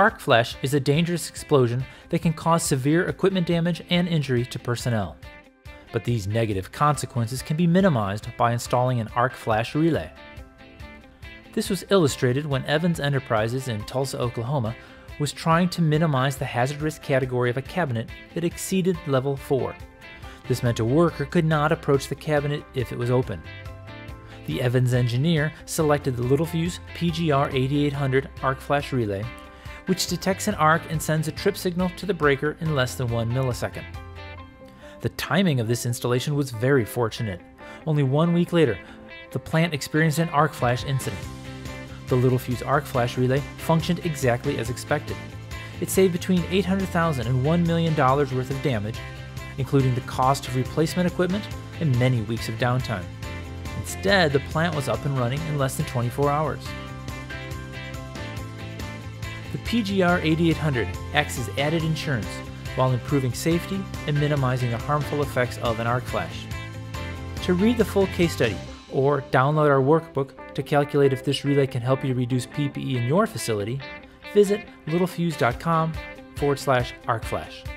arc flash is a dangerous explosion that can cause severe equipment damage and injury to personnel. But these negative consequences can be minimized by installing an arc flash relay. This was illustrated when Evans Enterprises in Tulsa, Oklahoma was trying to minimize the hazard risk category of a cabinet that exceeded level 4. This meant a worker could not approach the cabinet if it was open. The Evans engineer selected the Littelfuse PGR 8800 arc flash relay, which detects an arc and sends a trip signal to the breaker in less than one millisecond. The timing of this installation was very fortunate. Only one week later, the plant experienced an arc flash incident. The Littelfuse arc flash relay functioned exactly as expected. It saved between $800,000 and $1 million worth of damage, including the cost of replacement equipment and many weeks of downtime. Instead, the plant was up and running in less than 24 hours. The PGR 8800 acts as added insurance while improving safety and minimizing the harmful effects of an arc flash. To read the full case study or download our workbook to calculate if this relay can help you reduce PPE in your facility, visit littelfuse.com forward slash arcflash.